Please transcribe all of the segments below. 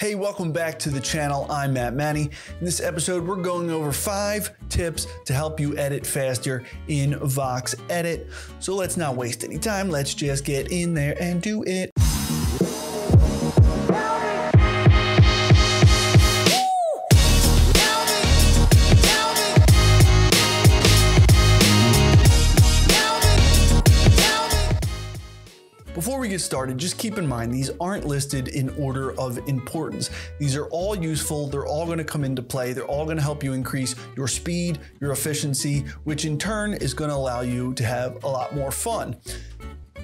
Hey, welcome back to the channel. I'm Matt Manny. In this episode, we're going over five tips to help you edit faster in Vox Edit. So let's not waste any time. Let's just get in there and do it. Get started, just keep in mind these aren't listed in order of importance. These are all useful, they're all gonna come into play, they're all gonna help you increase your speed, your efficiency, which in turn is gonna allow you to have a lot more fun.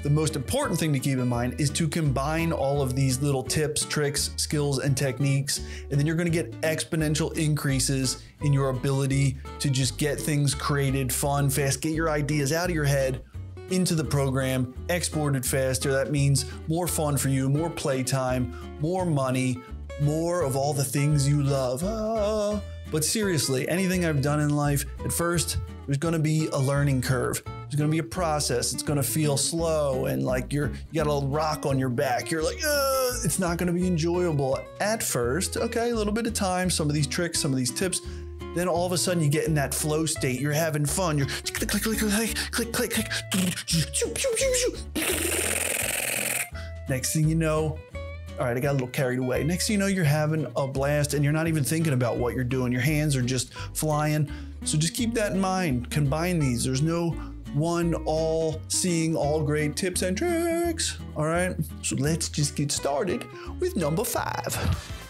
The most important thing to keep in mind is to combine all of these little tips, tricks, skills, and techniques, and then you're gonna get exponential increases in your ability to just get things created, fun, fast, get your ideas out of your head into the program, exported faster. That means more fun for you, more playtime, more money, more of all the things you love. Ah, ah, ah, ah. But seriously, anything I've done in life, at first, there's gonna be a learning curve. There's gonna be a process. It's gonna feel slow and like you're you got a little rock on your back. You're like, it's not gonna be enjoyable at first. Okay, a little bit of time, some of these tricks, some of these tips then all of a sudden you get in that flow state. You're having fun. You're click, click, click, click, click, click, click. Next thing you know, all right, I got a little carried away. Next thing you know, you're having a blast and you're not even thinking about what you're doing. Your hands are just flying. So just keep that in mind. Combine these. There's no one all seeing all great tips and tricks. All right, so let's just get started with number five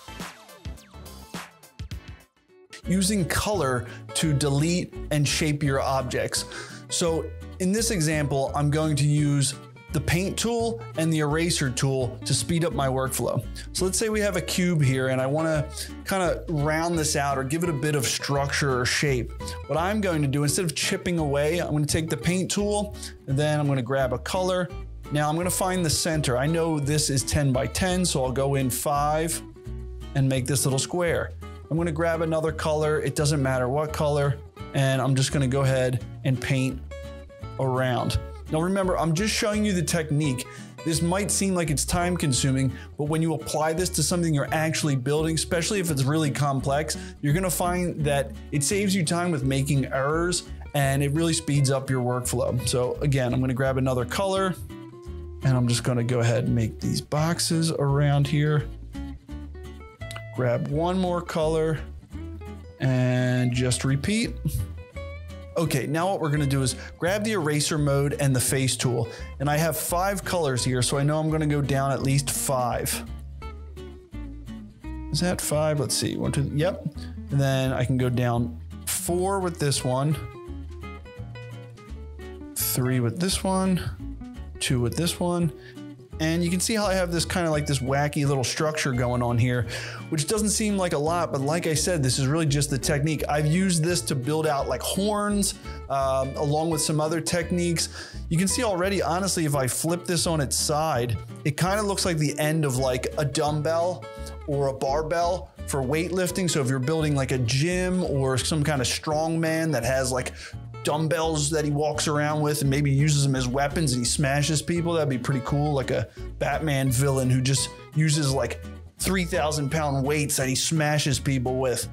using color to delete and shape your objects. So in this example, I'm going to use the paint tool and the eraser tool to speed up my workflow. So let's say we have a cube here and I wanna kind of round this out or give it a bit of structure or shape. What I'm going to do, instead of chipping away, I'm gonna take the paint tool and then I'm gonna grab a color. Now I'm gonna find the center. I know this is 10 by 10, so I'll go in five and make this little square. I'm gonna grab another color, it doesn't matter what color, and I'm just gonna go ahead and paint around. Now remember, I'm just showing you the technique. This might seem like it's time consuming, but when you apply this to something you're actually building, especially if it's really complex, you're gonna find that it saves you time with making errors and it really speeds up your workflow. So again, I'm gonna grab another color and I'm just gonna go ahead and make these boxes around here. Grab one more color and just repeat. Okay, now what we're gonna do is grab the eraser mode and the face tool. And I have five colors here, so I know I'm gonna go down at least five. Is that five? Let's see, one, two, yep. And then I can go down four with this one, three with this one, two with this one, and you can see how I have this kind of like this wacky little structure going on here, which doesn't seem like a lot, but like I said, this is really just the technique. I've used this to build out like horns, um, along with some other techniques. You can see already, honestly, if I flip this on its side, it kind of looks like the end of like a dumbbell or a barbell for weightlifting. So if you're building like a gym or some kind of strongman that has like dumbbells that he walks around with and maybe uses them as weapons and he smashes people. That'd be pretty cool. Like a Batman villain who just uses like 3,000 pound weights that he smashes people with.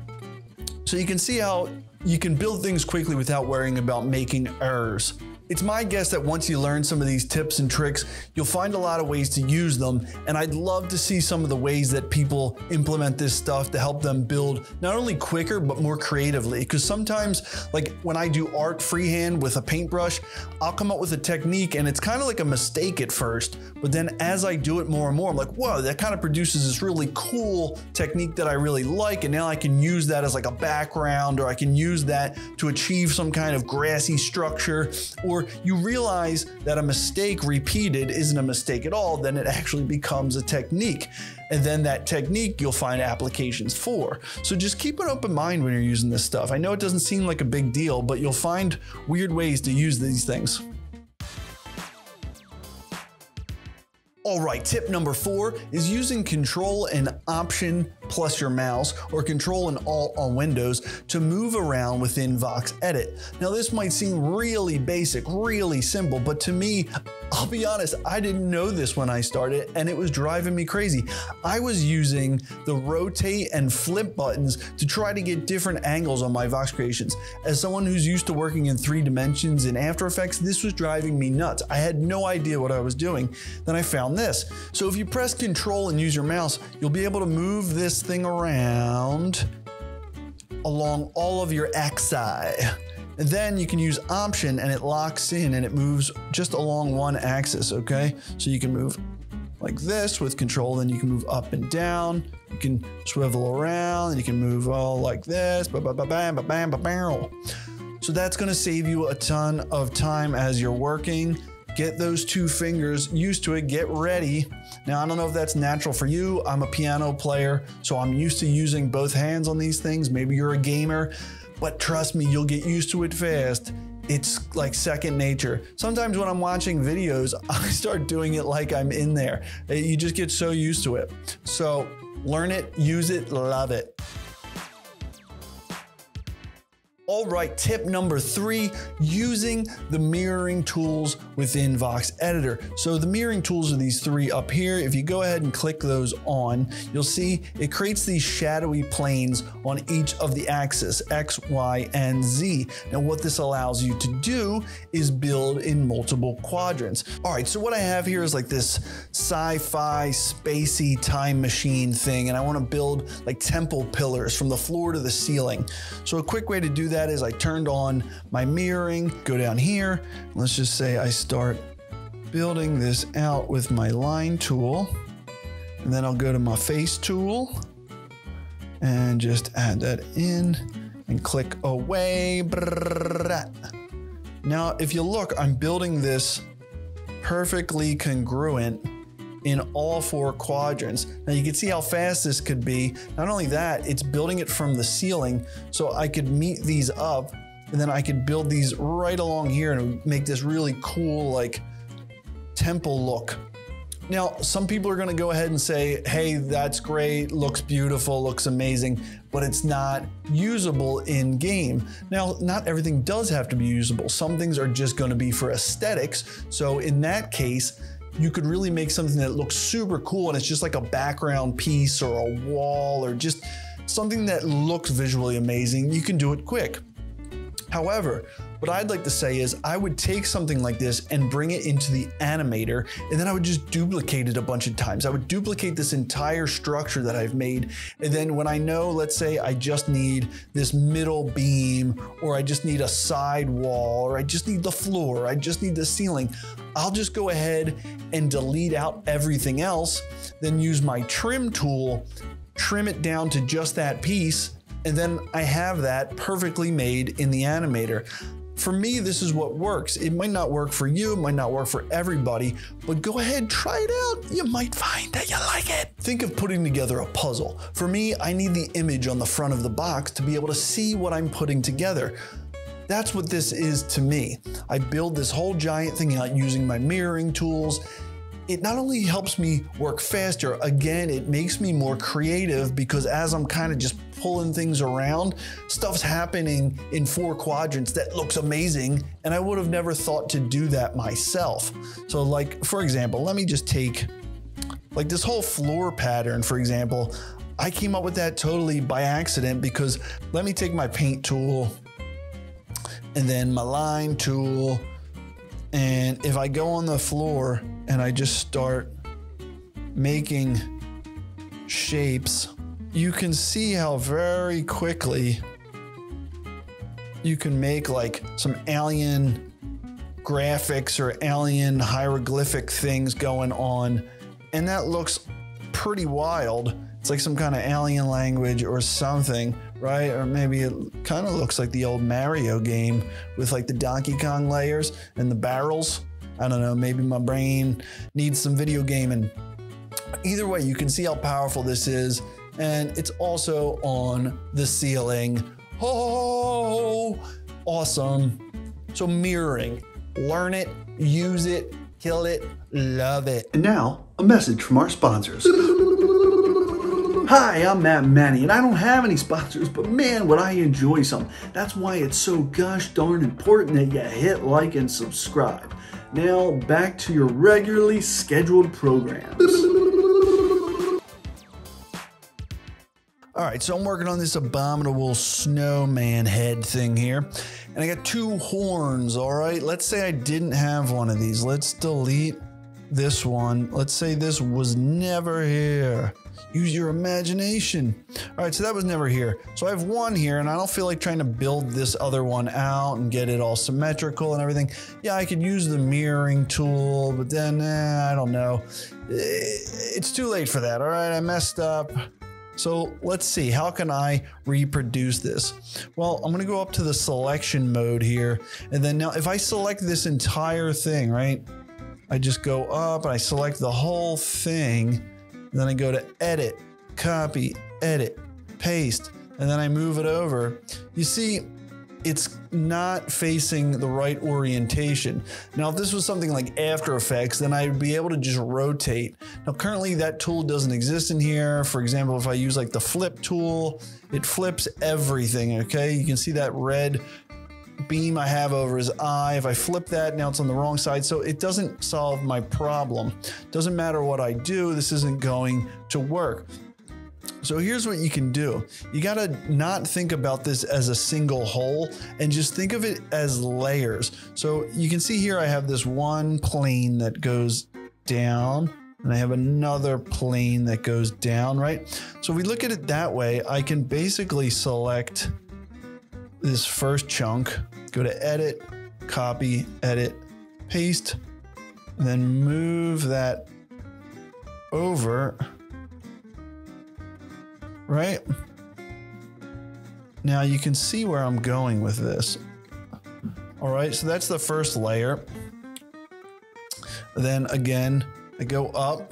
So you can see how you can build things quickly without worrying about making errors. It's my guess that once you learn some of these tips and tricks, you'll find a lot of ways to use them. And I'd love to see some of the ways that people implement this stuff to help them build not only quicker, but more creatively. Because sometimes, like when I do art freehand with a paintbrush, I'll come up with a technique and it's kind of like a mistake at first. But then as I do it more and more, I'm like, whoa, that kind of produces this really cool technique that I really like. And now I can use that as like a background or I can use that to achieve some kind of grassy structure or you realize that a mistake repeated isn't a mistake at all, then it actually becomes a technique. And then that technique you'll find applications for. So just keep an open mind when you're using this stuff. I know it doesn't seem like a big deal, but you'll find weird ways to use these things. All right, tip number four is using control and option plus your mouse or Control and Alt on Windows to move around within VoxEdit. Now this might seem really basic, really simple, but to me, I'll be honest, I didn't know this when I started and it was driving me crazy. I was using the rotate and flip buttons to try to get different angles on my Vox creations. As someone who's used to working in three dimensions in After Effects, this was driving me nuts. I had no idea what I was doing. Then I found this. So if you press Control and use your mouse, you'll be able to move this thing around along all of your axi. And then you can use option and it locks in and it moves just along one axis, okay? So you can move like this with control, then you can move up and down. You can swivel around you can move all like this. Ba -ba -ba -bam, ba -bam, ba. So that's gonna save you a ton of time as you're working. Get those two fingers used to it, get ready. Now, I don't know if that's natural for you. I'm a piano player, so I'm used to using both hands on these things. Maybe you're a gamer, but trust me, you'll get used to it fast. It's like second nature. Sometimes when I'm watching videos, I start doing it like I'm in there. Eh, you just get so used to it. So learn it, use it, love it. All right, tip number three, using the mirroring tools within VoxEditor. So the mirroring tools are these three up here. If you go ahead and click those on, you'll see it creates these shadowy planes on each of the axes, X, Y, and Z. Now what this allows you to do is build in multiple quadrants. All right, so what I have here is like this sci-fi spacey time machine thing, and I wanna build like temple pillars from the floor to the ceiling. So a quick way to do that that is I turned on my mirroring, go down here. Let's just say I start building this out with my line tool. And then I'll go to my face tool and just add that in and click away. Now, if you look, I'm building this perfectly congruent in all four quadrants. Now you can see how fast this could be. Not only that, it's building it from the ceiling so I could meet these up and then I could build these right along here and make this really cool like temple look. Now, some people are gonna go ahead and say, hey, that's great, looks beautiful, looks amazing, but it's not usable in game. Now, not everything does have to be usable. Some things are just gonna be for aesthetics. So in that case, you could really make something that looks super cool and it's just like a background piece or a wall or just something that looks visually amazing. You can do it quick. However, what I'd like to say is I would take something like this and bring it into the animator, and then I would just duplicate it a bunch of times. I would duplicate this entire structure that I've made. And then when I know, let's say I just need this middle beam, or I just need a side wall, or I just need the floor, or I just need the ceiling, I'll just go ahead and delete out everything else, then use my trim tool, trim it down to just that piece, and then I have that perfectly made in the animator. For me, this is what works. It might not work for you, it might not work for everybody, but go ahead, try it out. You might find that you like it. Think of putting together a puzzle. For me, I need the image on the front of the box to be able to see what I'm putting together. That's what this is to me. I build this whole giant thing out using my mirroring tools it not only helps me work faster, again, it makes me more creative because as I'm kind of just pulling things around, stuff's happening in four quadrants that looks amazing. And I would have never thought to do that myself. So, like, for example, let me just take like this whole floor pattern, for example. I came up with that totally by accident because let me take my paint tool and then my line tool. And if I go on the floor and I just start making shapes, you can see how very quickly you can make like some alien graphics or alien hieroglyphic things going on. And that looks pretty wild. It's like some kind of alien language or something, right? Or maybe it kind of looks like the old Mario game with like the Donkey Kong layers and the barrels. I don't know, maybe my brain needs some video gaming. Either way, you can see how powerful this is. And it's also on the ceiling. Oh, awesome. So mirroring, learn it, use it, kill it, love it. And now, a message from our sponsors. Hi, I'm Matt Manny, and I don't have any sponsors, but man, would I enjoy some. That's why it's so gosh darn important that you hit like and subscribe. Now, back to your regularly scheduled programs. All right, so I'm working on this abominable snowman head thing here. And I got two horns, all right? Let's say I didn't have one of these. Let's delete this one. Let's say this was never here. Use your imagination. All right, so that was never here. So I have one here, and I don't feel like trying to build this other one out and get it all symmetrical and everything. Yeah, I could use the mirroring tool, but then eh, I don't know. It's too late for that, all right? I messed up. So let's see, how can I reproduce this? Well, I'm gonna go up to the selection mode here. And then now if I select this entire thing, right? I just go up and I select the whole thing. Then I go to edit, copy, edit, paste, and then I move it over. You see, it's not facing the right orientation. Now, if this was something like After Effects, then I'd be able to just rotate. Now, currently that tool doesn't exist in here. For example, if I use like the flip tool, it flips everything, okay? You can see that red beam I have over his eye. If I flip that, now it's on the wrong side. So it doesn't solve my problem. Doesn't matter what I do, this isn't going to work. So here's what you can do. You got to not think about this as a single whole and just think of it as layers. So you can see here I have this one plane that goes down and I have another plane that goes down, right? So if we look at it that way, I can basically select this first chunk, go to edit, copy, edit, paste, then move that over right? Now you can see where I'm going with this. All right, so that's the first layer. Then again, I go up.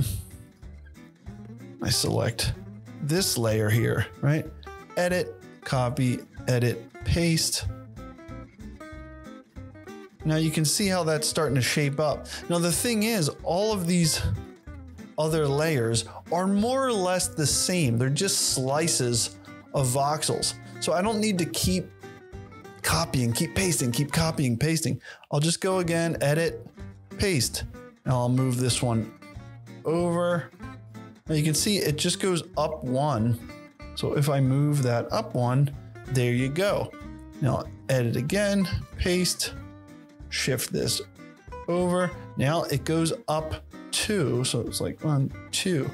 I select this layer here, right? Edit, copy, edit, paste. Now you can see how that's starting to shape up. Now the thing is, all of these other layers are more or less the same. They're just slices of voxels. So I don't need to keep copying, keep pasting, keep copying, pasting. I'll just go again, edit, paste. Now I'll move this one over. Now you can see it just goes up one. So if I move that up one, there you go. Now edit again, paste, shift this over. Now it goes up two. So it's like one, two.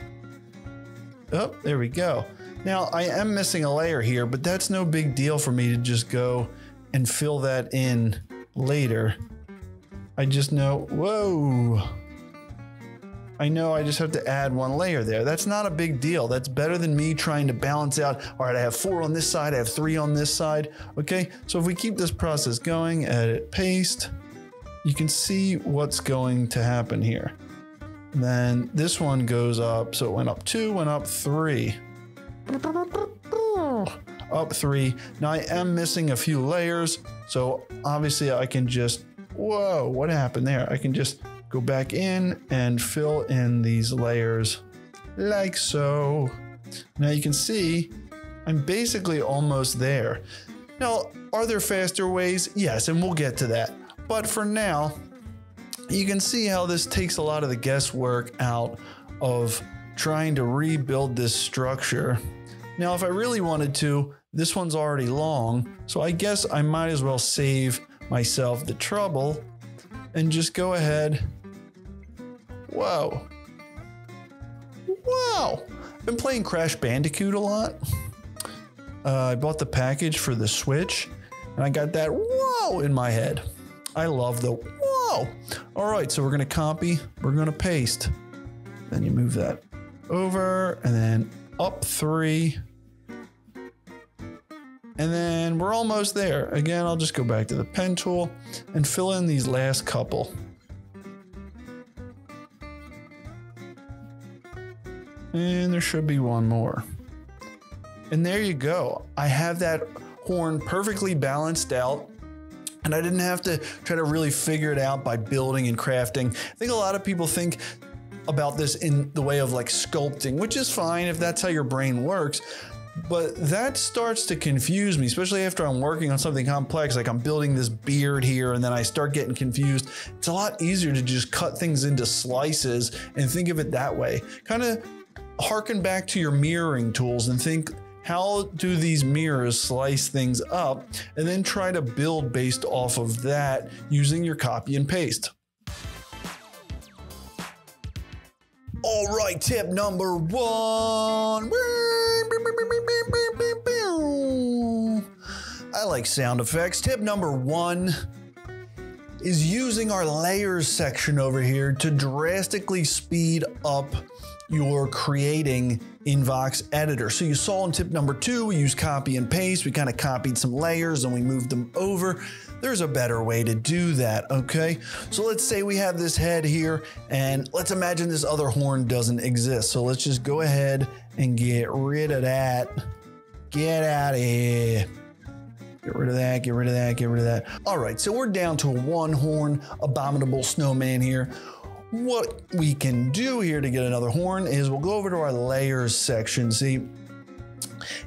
Oh, there we go. Now I am missing a layer here, but that's no big deal for me to just go and fill that in later. I just know, whoa. I know I just have to add one layer there. That's not a big deal. That's better than me trying to balance out, all right, I have four on this side, I have three on this side. Okay, so if we keep this process going, edit, paste, you can see what's going to happen here. Then this one goes up. So it went up two, went up three. Up three. Now I am missing a few layers. So obviously I can just, whoa, what happened there? I can just go back in and fill in these layers like so. Now you can see I'm basically almost there. Now, are there faster ways? Yes, and we'll get to that. But for now, you can see how this takes a lot of the guesswork out of trying to rebuild this structure. Now, if I really wanted to, this one's already long, so I guess I might as well save myself the trouble and just go ahead. Whoa. Wow. I've been playing Crash Bandicoot a lot. Uh, I bought the package for the Switch, and I got that whoa in my head. I love the whoa. All right, so we're gonna copy, we're gonna paste. Then you move that over and then up three. And then we're almost there. Again, I'll just go back to the pen tool and fill in these last couple. And there should be one more. And there you go. I have that horn perfectly balanced out and I didn't have to try to really figure it out by building and crafting. I think a lot of people think about this in the way of like sculpting, which is fine if that's how your brain works. But that starts to confuse me, especially after I'm working on something complex, like I'm building this beard here, and then I start getting confused. It's a lot easier to just cut things into slices and think of it that way. Kind of harken back to your mirroring tools and think how do these mirrors slice things up, and then try to build based off of that using your copy and paste. All right, tip number one. I like sound effects. Tip number one is using our layers section over here to drastically speed up your creating in VoxEditor. So you saw in tip number two, we use copy and paste. We kind of copied some layers and we moved them over. There's a better way to do that, okay? So let's say we have this head here and let's imagine this other horn doesn't exist. So let's just go ahead and get rid of that. Get out of here. Get rid of that, get rid of that, get rid of that. All right, so we're down to a one horn abominable snowman here. What we can do here to get another horn is we'll go over to our layers section. See,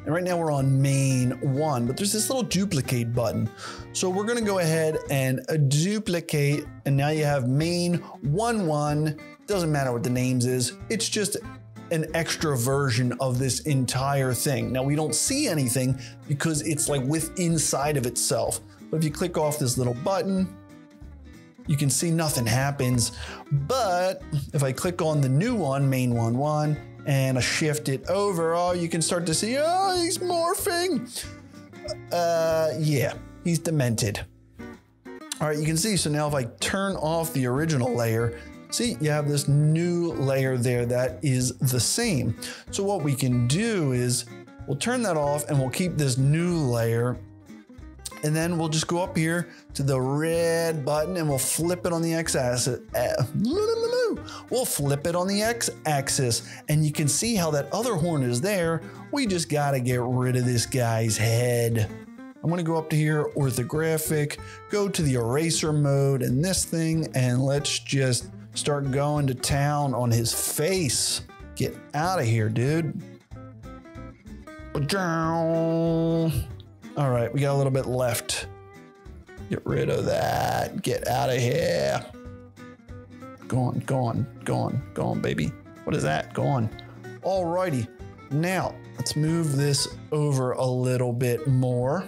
and right now we're on main one, but there's this little duplicate button. So we're gonna go ahead and duplicate, and now you have main one one. Doesn't matter what the names is. It's just an extra version of this entire thing. Now we don't see anything because it's like with inside of itself. But if you click off this little button, you can see nothing happens. But if I click on the new one, main one one, and I shift it over, oh, you can start to see, oh, he's morphing. Uh, yeah, he's demented. All right, you can see, so now if I turn off the original layer, see, you have this new layer there that is the same. So what we can do is we'll turn that off and we'll keep this new layer and then we'll just go up here to the red button and we'll flip it on the x axis. We'll flip it on the x axis and you can see how that other horn is there. We just got to get rid of this guy's head. I'm to go up to here, orthographic, go to the eraser mode and this thing, and let's just start going to town on his face. Get out of here, dude. All right, we got a little bit left. Get rid of that. Get out of here. Go gone, gone, on, go on, go on, baby. What is that? Gone. on. Alrighty. Now, let's move this over a little bit more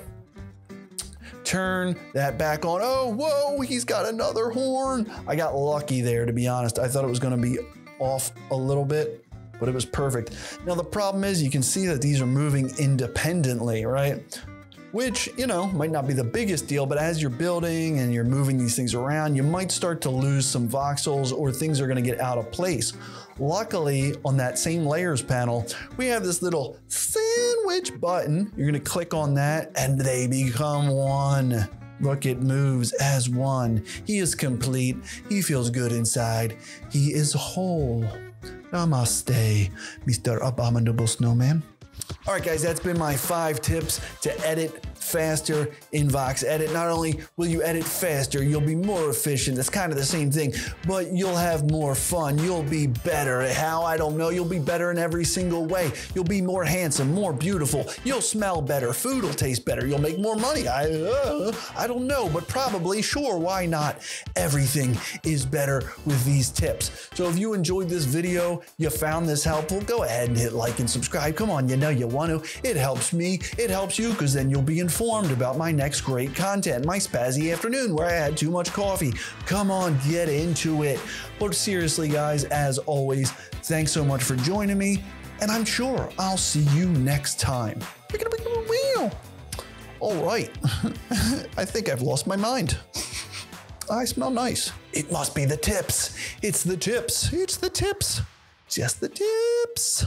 turn that back on. Oh, whoa, he's got another horn. I got lucky there, to be honest. I thought it was going to be off a little bit, but it was perfect. Now, the problem is you can see that these are moving independently, right? Which, you know, might not be the biggest deal, but as you're building and you're moving these things around, you might start to lose some voxels or things are gonna get out of place. Luckily, on that same layers panel, we have this little sandwich button. You're gonna click on that and they become one. Look, it moves as one. He is complete. He feels good inside. He is whole. Namaste, Mr. Abominable Snowman. All right, guys, that's been my five tips to edit faster in VoxEdit. Not only will you edit faster, you'll be more efficient. That's kind of the same thing, but you'll have more fun. You'll be better. How? I don't know. You'll be better in every single way. You'll be more handsome, more beautiful. You'll smell better. Food will taste better. You'll make more money. I, uh, I don't know, but probably, sure, why not? Everything is better with these tips. So if you enjoyed this video, you found this helpful, go ahead and hit like and subscribe. Come on, you know you want to. It helps me. It helps you because then you'll be informed informed about my next great content, my spazzy afternoon where I had too much coffee. Come on, get into it. But seriously, guys, as always, thanks so much for joining me, and I'm sure I'll see you next time. All right, I think I've lost my mind. I smell nice. It must be the tips. It's the tips. It's the tips. Just the tips.